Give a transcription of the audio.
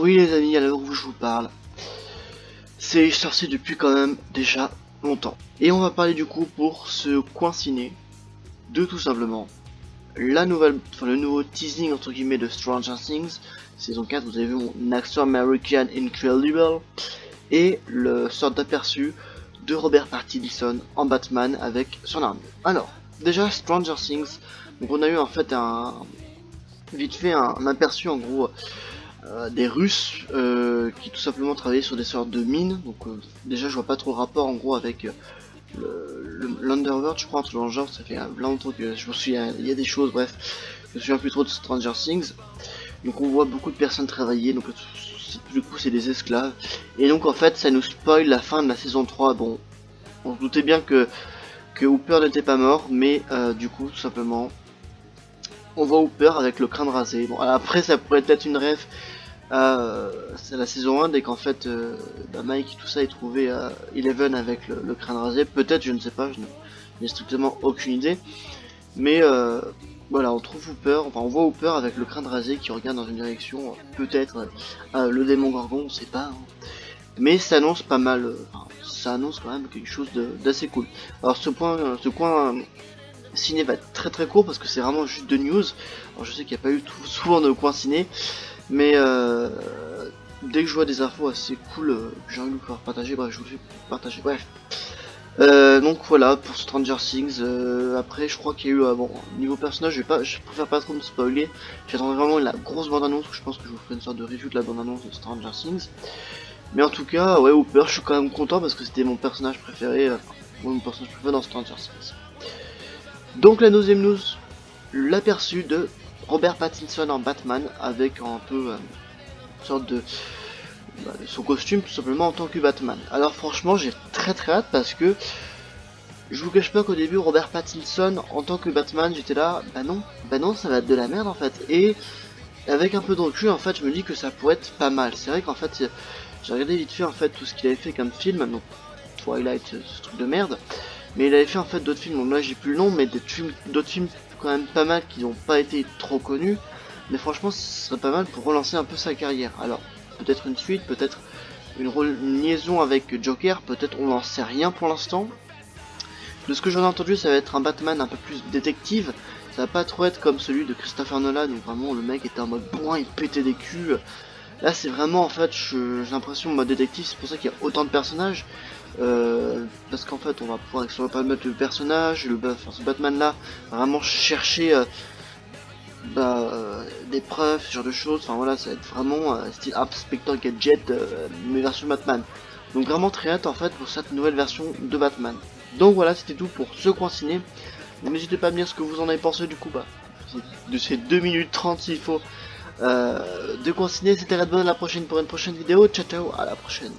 Oui les amis, à l'heure où je vous parle, c'est sorti depuis quand même déjà longtemps. Et on va parler du coup pour ce coin ciné de tout simplement la nouvelle, enfin le nouveau teasing entre guillemets de Stranger Things, saison 4, vous avez vu mon accent American Incredible, et le sort d'aperçu de Robert Pattinson en Batman avec son armure. Alors, déjà Stranger Things, donc on a eu en fait un vite fait un, aperçu en gros euh, des Russes euh, qui tout simplement travaillaient sur des sortes de mines. Donc euh, déjà je vois pas trop le rapport en gros avec l'Underworld, je crois, tout genre, ça fait longtemps que je me souviens, il y a des choses, bref, je me souviens plus trop de Stranger Things. Donc on voit beaucoup de personnes travailler, donc du coup c'est des esclaves. Et donc en fait ça nous spoil la fin de la saison 3. Bon, on se doutait bien que, que Hooper n'était pas mort, mais du coup tout simplement on voit Hooper avec le crâne rasé. Bon après ça pourrait être une rêve euh, c'est la saison 1 dès qu'en fait euh, bah, Mike tout ça est trouvé à Eleven avec le, crâne rasé. Peut-être, je ne sais pas, je n'ai strictement aucune idée. Mais euh, voilà, on trouve Hooper, enfin on voit Hooper avec le crâne rasé qui regarde dans une direction, peut-être le démon Gorgon, on sait pas. Hein. Mais ça annonce pas mal, ça annonce quand même quelque chose d'assez cool. Alors ce point, ce coin ciné va être très très court parce que c'est vraiment juste de news. Alors je sais qu'il n'y a pas eu tout, souvent de coin ciné, mais euh, dès que je vois des infos assez cool, euh, j'ai envie de vous partager, bref, je vous fais partager, bref. Euh, donc voilà pour Stranger Things. après, je crois qu'il y a eu, bon, niveau personnage, je vais pas, je préfère pas trop me spoiler. J'attends vraiment la grosse bande annonce. Je pense que je vous ferai une sorte de review de la bande annonce de Stranger Things. Mais en tout cas, ouais, Hooper, je suis quand même content parce que c'était mon personnage préféré, mon personnage préféré dans Stranger Things. Donc la deuxième news, l'aperçu de Robert Pattinson en Batman avec un peu euh, une sorte de bah, son costume tout simplement en tant que Batman. Alors franchement j'ai très très hâte parce que je vous cache pas qu'au début Robert Pattinson en tant que Batman j'étais là bah non bah non ça va être de la merde en fait et avec un peu de recul en fait je me dis que ça pourrait être pas mal. C'est vrai qu'en fait j'ai regardé vite fait en fait tout ce qu'il avait fait comme film donc Twilight ce truc de merde mais il avait fait en fait d'autres films donc là j'ai plus le nom mais d'autres films quand même pas mal qui n'ont pas été trop connus. Mais franchement, ce serait pas mal pour relancer un peu sa carrière. Alors, peut-être une suite, peut-être une, liaison avec Joker, peut-être on n'en sait rien pour l'instant. De ce que j'en ai entendu, ça va être un Batman un peu plus détective. Ça va pas trop être comme celui de Christopher Nolan, où vraiment le mec était en mode bon, il pétait des culs. Là, c'est vraiment en fait, j'ai l'impression mode détective, c'est pour ça qu'il y a autant de personnages. Euh, parce qu'en fait on va pouvoir mettre le personnage, le enfin, ce Batman là, vraiment chercher euh, bah, euh, des preuves, ce genre de choses, enfin voilà, ça va être vraiment style Inspector Gadget mais version Batman. Donc vraiment très hâte en fait pour cette nouvelle version de Batman. Donc voilà, c'était tout pour ce coin ciné. N'hésitez pas à me dire ce que vous en avez pensé du coup bah, de ces 2 minutes 30 s'il faut. de coin ciné, c'était Redbone à la prochaine pour une prochaine vidéo. Ciao ciao, à la prochaine.